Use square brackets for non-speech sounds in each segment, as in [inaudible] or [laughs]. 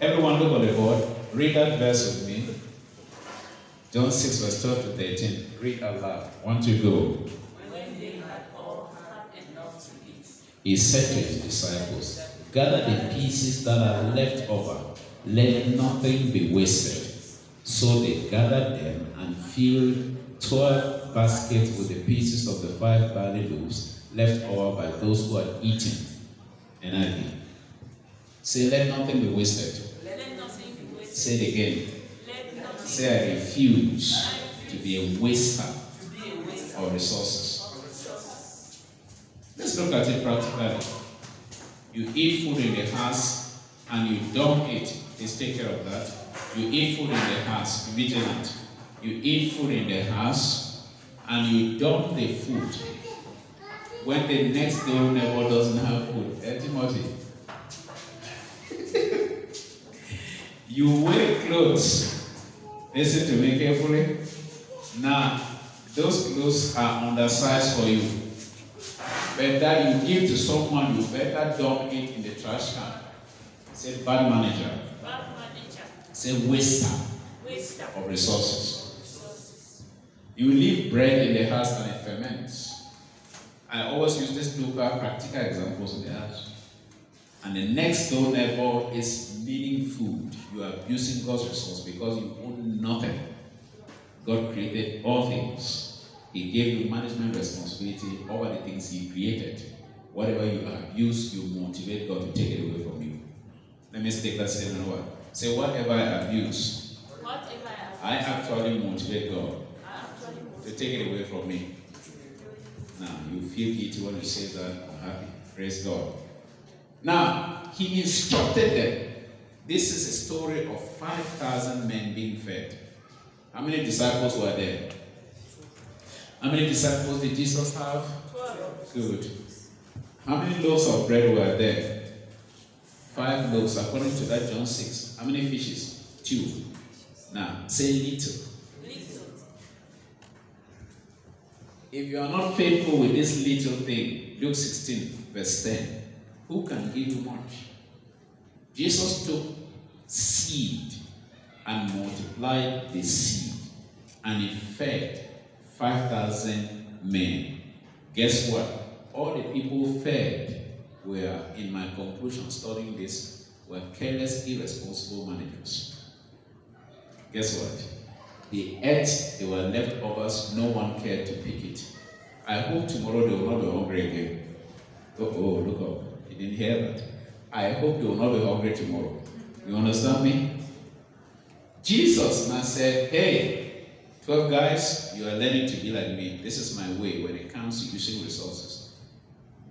Everyone look on the board. Read that verse with me. John 6, verse 12 to 13. Read aloud. One, two, go. When they had all had enough to eat, He said to his disciples, Gather the pieces that are left over, let nothing be wasted. So they gathered them and filled twelve baskets with the pieces of the five barley loaves left over by those who had eaten. NIV. Say, let nothing be wasted. nothing be wasted. Say it again. Say, I refuse to be a waster of resources. Let's look at it practically. You eat food in the house and you don't eat. Please take care of that. You eat food in the house. Be vigilant. You eat food in the house and you dump the food. When the next door neighbor doesn't have food, eh? You wear clothes. Listen to me carefully. Now, those clothes are undersized for you. Better you give to someone, you better dump it in the trash can. Say bad manager. Bad manager, Say waster waster of resources. resources. You leave bread in the house and it ferments. I always use this local practical examples in the house. And the next door neighbor is needing food. You are abusing God's resource because you own nothing. God created all things. He gave you management responsibility over the things He created. Whatever you abuse, you motivate God to take it away from you. Let me take that statement over. Say, whatever I abuse, Whatever I have, I actually motivate God actually to take it away from me. Now, you feel guilty when you say that. I'm happy. Praise God. Now, he instructed them. This is a story of 5,000 men being fed. How many disciples were there? How many disciples did Jesus have? twelve. Good. How many loaves of bread were there? Five loaves, according to that John 6. How many fishes? Two. Now, say little. Little. If you are not faithful with this little thing, Luke 16, verse 10, who can give you much? Jesus took seed and multiplied the seed, and it fed 5,000 men. Guess what? All the people fed were, in my conclusion, studying this, were careless, irresponsible managers. Guess what? They ate, they were left leftovers, no one cared to pick it. I hope tomorrow they will not be hungry again. Oh, oh, look up. You didn't hear that. I hope they will not be hungry tomorrow. You understand me? Jesus now said, Hey, 12 guys, you are learning to be like me. This is my way when it comes to using resources.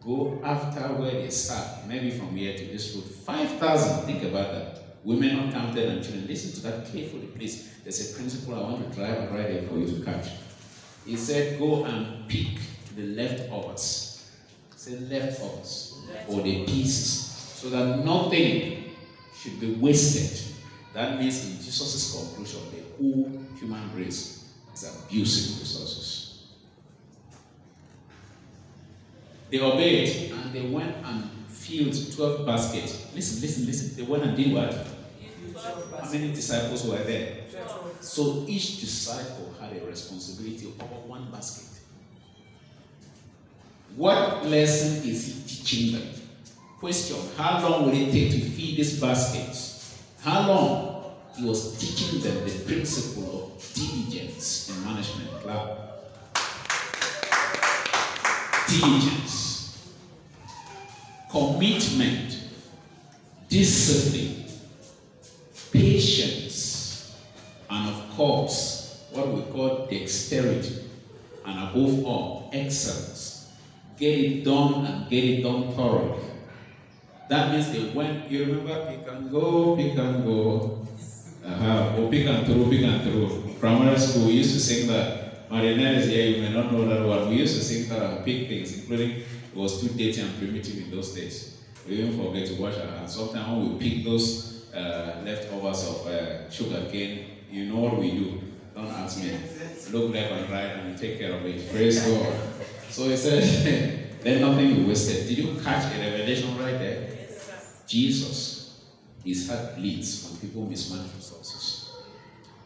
Go after where they start, maybe from here to this road. 5,000, think about that. Women not counted and children. Listen to that carefully, please. There's a principle I want to drive right there for you to catch. He said, Go and pick the leftovers. Say leftovers or the pieces, so that nothing should be wasted. That means, in Jesus' conclusion, the whole human race is abusing resources. They obeyed and they went and filled 12 baskets. Listen, listen, listen. They went and did what? How many disciples were there? So each disciple had a responsibility over one basket. What lesson is he teaching them? Question How long will it take to feed these baskets? How long? He was teaching them the principle of diligence in management. Clap. Diligence, commitment, discipline, patience, and of course, what we call dexterity, and above all, excellence. Get it done and get it done thoroughly. That means they went, you remember, pick and go, pick and go. Uh-huh. Pick and throw, pick and throw. Primary school, we used to sing that. Marinette is here, you may not know that one. We used to sing that and pick things, including it was too dirty and primitive in those days. We even forget to wash our hands. Sometimes when we pick those uh, leftovers of uh, sugar cane, you know what we do. Don't ask me. Look left and right and take care of it. Praise God. So he said, [laughs] let nothing be wasted. Did you catch a revelation right there? Jesus. his heart bleeds when people mismanage resources.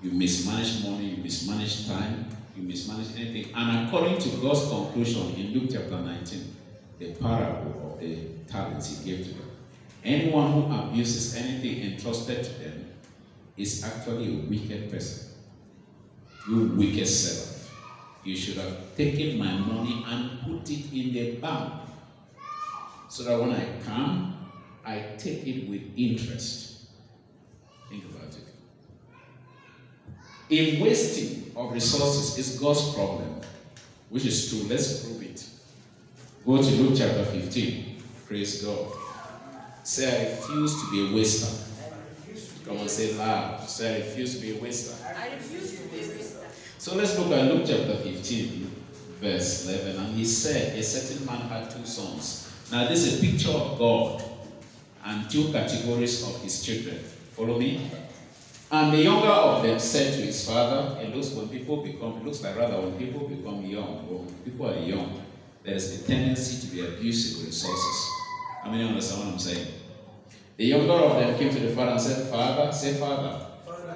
You mismanage money, you mismanage time, you mismanage anything. And according to God's conclusion in Luke chapter 19, the parable of the talents he gave to them. Anyone who abuses anything entrusted to them is actually a wicked person. You wicked servant. You should have taken my money and put it in the bank so that when I come, I take it with interest. Think about it. If wasting of resources is God's problem, which is true, let's prove it. Go to Luke chapter 15. Praise God. Say, I refuse to be a waster. Come on, say loud. Say, I refuse to be a waster. I refuse to be a waster. So let's look at Luke chapter 15, verse 11. And he said, A certain man had two sons. Now, this is a picture of God and two categories of his children. Follow me? And the younger of them said to his father, It looks when people become, it looks like rather when people become young, or when people are young, there is a tendency to be abusive with resources. How many understand what I'm saying? The younger of them came to the father and said, Father, say father.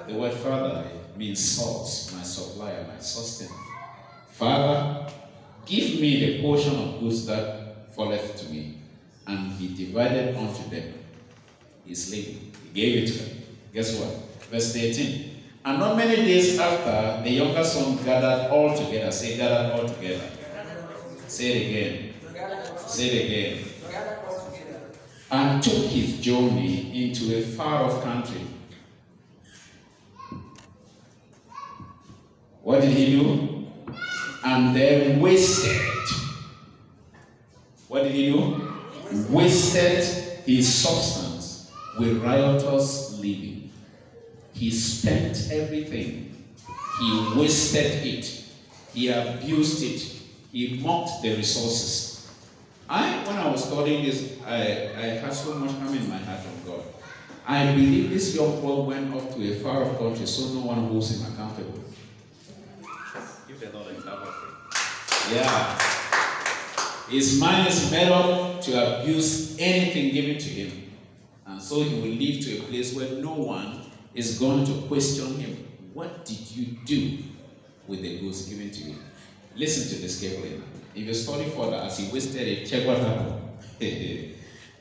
The word father means source, my supplier, my sustainer. Father, give me the portion of goods that falleth to me. And he divided unto them his living. He gave it to them. Guess what? Verse 18. And not many days after, the younger son gathered all together. Say, gathered all together. Say it again. Say it again. And took his journey into a far off country. What did he do? And then wasted. What did he do? Wasted his substance with riotous living. He spent everything. He wasted it. He abused it. He mocked the resources. I, when I was studying this, I, I had so much coming in my heart of God. I believe this young boy went off to a far off country so no one holds him accountable. You cannot example. Yeah. His mind is made up to abuse anything given to him. And so he will live to a place where no one is going to question him. What did you do with the goods given to you? Listen to this carefully. If you study further, as he wasted it, check what happened. [laughs]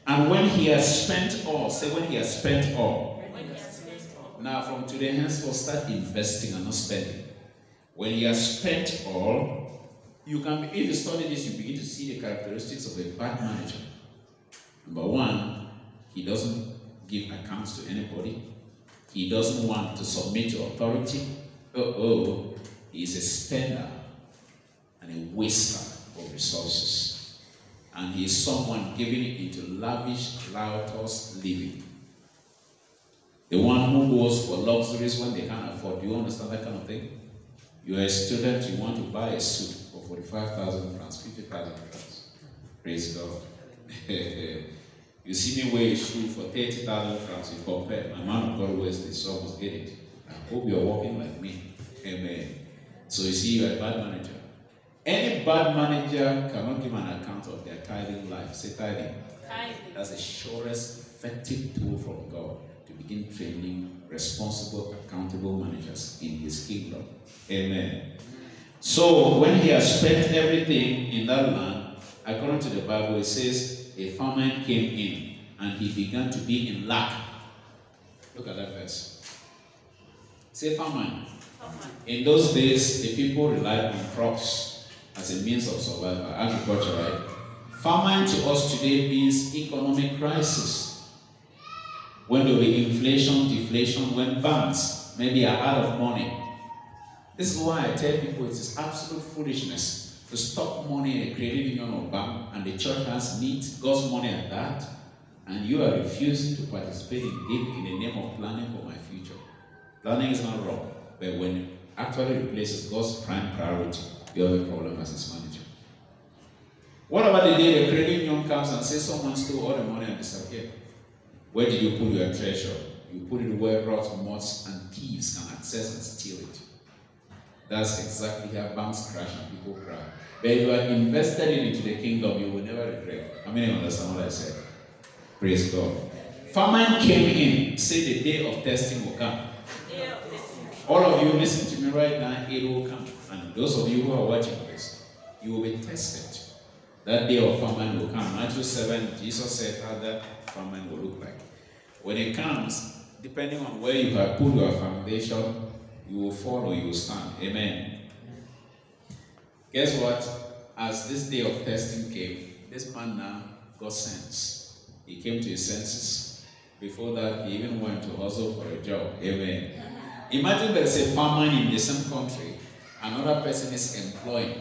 and when he has spent all, say when he has spent all. When he has spent all. Now from today henceforth, start investing and not spending. When he has spent all, you can, if you study this, you begin to see the characteristics of a bad manager. Number one, he doesn't give accounts to anybody. He doesn't want to submit to authority. Oh, oh, he's a spender and a waster of resources. And he is someone giving into lavish, riotous living. The one who goes for luxuries when they can't afford. Do you understand that kind of thing? You're a student, you want to buy a suit for 45,000 francs, 50,000 francs. Praise God. [laughs] you see me wear a shoe for 30,000 francs, you compare. My man of God wears this, so I must get it. I hope you're walking like me. Amen. So you see, you're a bad manager. Any bad manager cannot give an account of their tithing life. Say tithing. Tithing. That's the surest, effective tool from God to begin training responsible, accountable managers in His kingdom. Amen. So when he has spent everything in that land, according to the Bible, it says a famine came in and he began to be in lack. Look at that verse. Say famine. Famine. In those days, the people relied on crops as a means of survival, agriculture, right? Famine to us today means economic crisis. When there will be inflation, deflation, when banks maybe are out of money. This is why I tell people it is absolute foolishness to stop money in a credit union or bank and the church has needs God's money at that, and you are refusing to participate in it in the name of planning for my future. Planning is not wrong, but when it actually replaces God's prime priority, you have a problem as his manager. What about the day the credit union comes and says someone stole all the money and disappeared? Where did you put your treasure? You put it where rot, moths, and thieves can access and steal it. That's exactly how banks crash and people cry. But if you are invested in into the kingdom, you will never regret. How many understand what I said? Praise God. famine came in, say the day of testing will come. All of you listen to me right now, it will come. And those of you who are watching this, you will be tested. That day of famine will come. Matthew 7, Jesus said how that famine will look like. When it comes, depending on where you have put your foundation, you will fall or you will stand. Amen. Guess what? As this day of testing came, this man now got sense. He came to his senses. Before that, he even went to hustle for a job. Amen. Imagine there's a famine in the same country, another person is employed,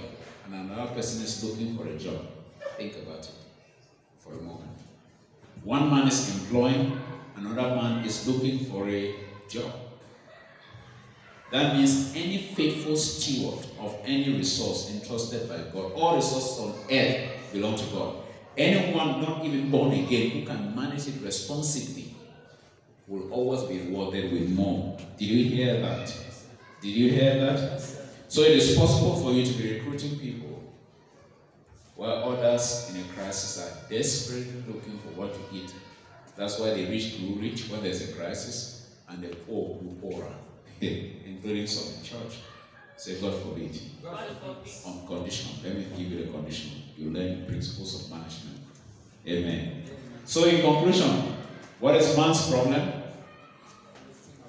and another person is looking for a job. Think about it for a moment. One man is employing, another man is looking for a job. That means any faithful steward of any resource entrusted by God, all resources on earth belong to God. Anyone not even born again who can manage it responsibly will always be rewarded with more. Did you hear that? Did you hear that? So it is possible for you to be recruiting people while others in a crisis are desperately looking for what to eat. That's why the rich grew rich when there's a crisis, and the poor grew poorer, [laughs] including some in church. Say, God forbid. God forbid. On condition, let me give you the condition. You learn principles of management. Amen. So, in conclusion, what is man's problem?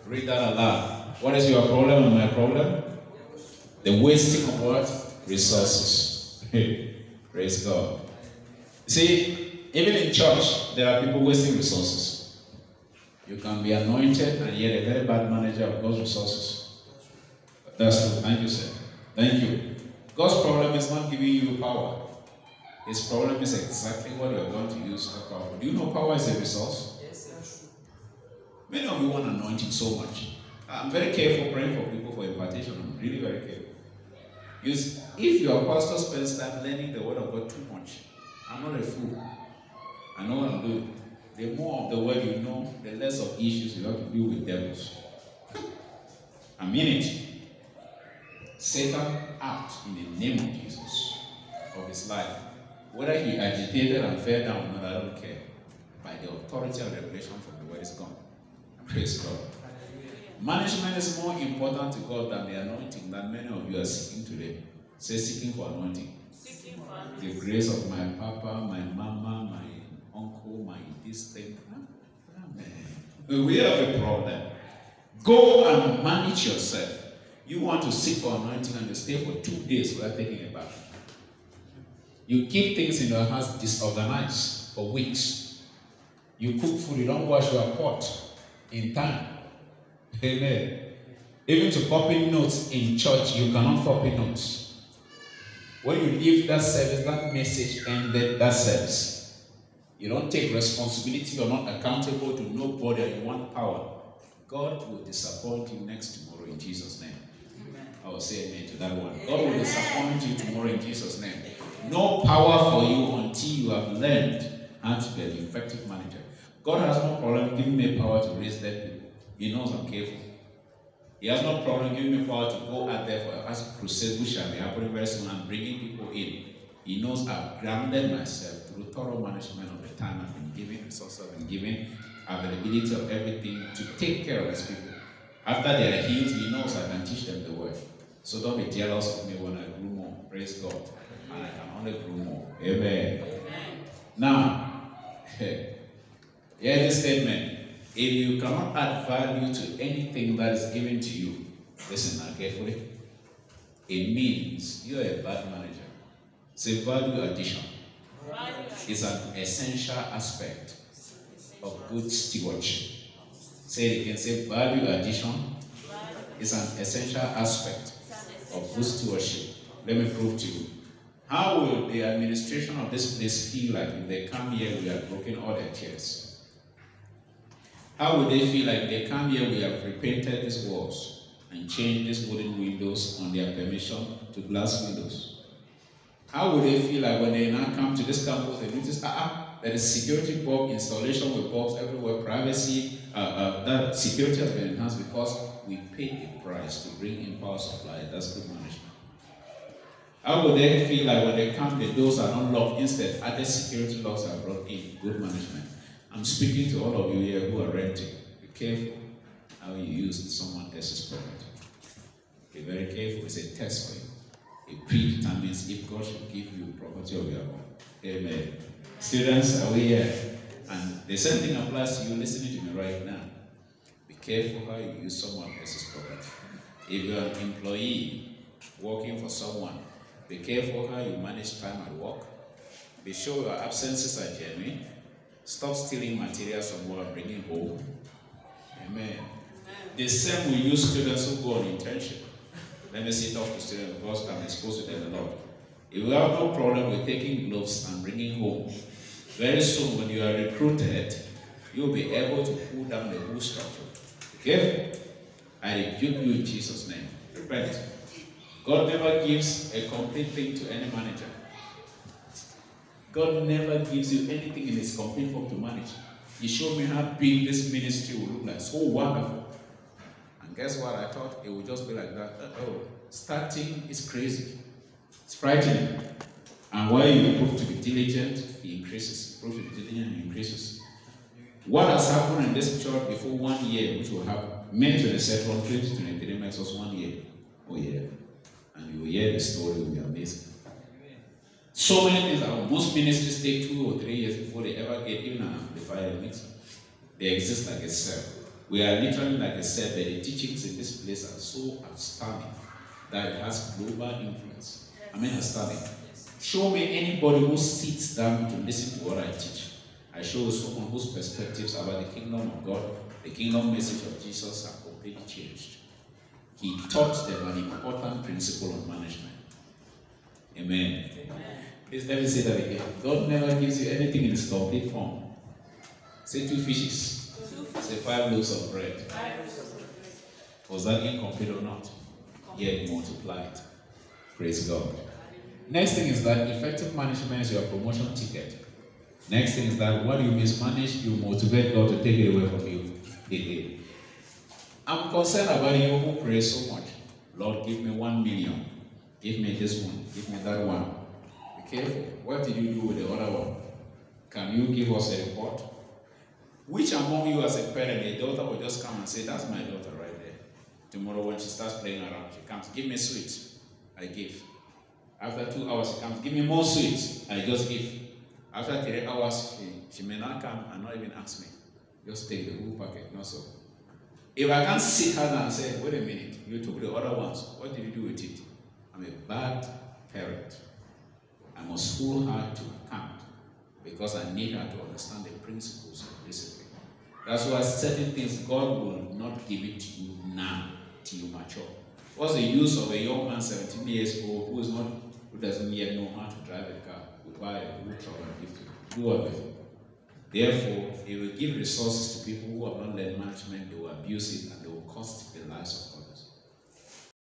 Read that aloud. What is your problem and my problem? The wasting of what? Resources. [laughs] Praise God. See, even in church, there are people wasting resources. You can be anointed and yet a very bad manager of God's resources. That's true. Thank you, sir. Thank you. God's problem is not giving you power. His problem is exactly what you are going to use that power. Do you know power is a resource? Yes, yes. Many of you want anointing so much. I'm very careful praying for people for impartation. I'm really very careful. Because if your pastor spends time learning the word of God too much, I'm not a fool. I know what I'm doing. The more of the word you know, the less of issues you have to deal with devils. I mean it. Satan out in the name of Jesus of his life. Whether he agitated and fell down or not, I don't care. By the authority and revelation from the word is gone. Praise God. Management is more important to God than the anointing that many of you are seeking today. Say seeking for anointing. Seeking for The grace of my papa, my mama, my this. Amen. We have a problem. Go and manage yourself. You want to seek for anointing and you stay for two days without taking a bath. You keep things in your house disorganized for weeks. You cook food, you don't wash your pot in time. Amen. Even to copy notes in church, you cannot copy notes. When you leave that service, that message ended that service. You don't take responsibility, you're not accountable to nobody, you want power. God will disappoint you next tomorrow in Jesus' name. I will say amen to that one. God will disappoint you tomorrow in Jesus' name. No power for you until you have learned how to be an effective manager. God has no problem giving me power to raise dead people. He knows I'm careful. He has no problem giving me power to go out there for a crusade, which shall be happening very soon, and bringing people in. He knows I've grounded myself through thorough management of the time I've been given, resources I've been given, availability of everything to take care of these people. After they are healed, he knows I can teach them the word. So don't be jealous of me when I grew more. Praise God. And I can only grow more. Amen. Now, [laughs] hear this statement. If you cannot add value to anything that is given to you, listen now carefully. It means you're a bad manager. It's a value addition is an essential aspect of good stewardship. Say it again. Say value addition is an essential aspect of good stewardship. Let me prove to you. How will the administration of this place feel like if they come here, we have broken all their chairs? How will they feel like they come here, we have repainted these walls and changed these wooden windows on their permission to glass windows? How would they feel like when they now come to this campus, they notice, ah, ah, there is security bulb installation with bulbs everywhere, privacy, uh, uh, that security has been enhanced because we paid the price to bring in power supply. That's good management. How would they feel like when they come, the doors are not locked, instead, other security locks are brought in? Good management. I'm speaking to all of you here who are renting. Be careful how you use someone else's property. Be very careful. It's a test for you. It predetermines if God should give you property of your own. Amen. Students, are we here? And the same thing applies to you listening to me right now. Be careful how you use someone else's property. If you're an employee working for someone, be careful how you manage time at work. Be sure your absences are genuine. Stop stealing materials from work and bringing home. Amen. The same we use students who go on internship. Let me sit off to students because I'm exposed to them a lot. You have no problem with taking gloves and bringing home, very soon when you are recruited, you'll be able to pull down the whole structure. Okay? I rebuke you in Jesus' name. Repent. God never gives a complete thing to any manager. God never gives you anything in its complete form to manage. He showed me how big this ministry will look like. So wonderful. Guess what? I thought it would just be like that. Oh, starting is crazy. It's frightening. And while you prove to be diligent, he increases. Prove to be diligent, he increases. What has happened in this church before one year, which will happen, May 22nd, 2023 makes us one year. Oh, yeah. And you will hear the story, it will be amazing. So many things, uh, most ministries take two or three years before they ever get even an amplifier mixer. They exist like a cell. We are literally like I said, but the teachings in this place are so outstanding that it has global influence. I mean, outstanding. Show me anybody who sits down to listen to what I teach. I show someone whose perspectives about the kingdom of God, the kingdom message of Jesus have completely changed. He taught them an important principle of management. Amen. Please let me say that again. God never gives you anything in its complete form. Say two fishes. Say five loaves of bread. Was that incomplete or not? Yet multiplied. Praise God. Next thing is that effective management is your promotion ticket. Next thing is that when you mismanage, you motivate God to take it away from you. I'm concerned about you who pray so much. Lord, give me one million. Give me this one. Give me that one. Be careful. What did you do with the other one? Can you give us a report? Which among you as a parent, a daughter will just come and say, That's my daughter right there. Tomorrow when she starts playing around, she comes, give me sweet. I give. After two hours, she comes, give me more sweet. I just give. After three hours, she, she may not come and not even ask me. Just take the whole packet, not so. If I can't sit her down and say, wait a minute, you took the other ones, what did you do with it? I'm a bad parent. I must hold her to account because I need her to understand the principles of discipline. That's why certain things God will not give it to you now till you mature. What's the use of a young man 17 years old who is not who doesn't yet know how to drive a car? We buy a new truck and give to what? Therefore, he will give resources to people who have not learned management, they will abuse it, and they will cost the lives of.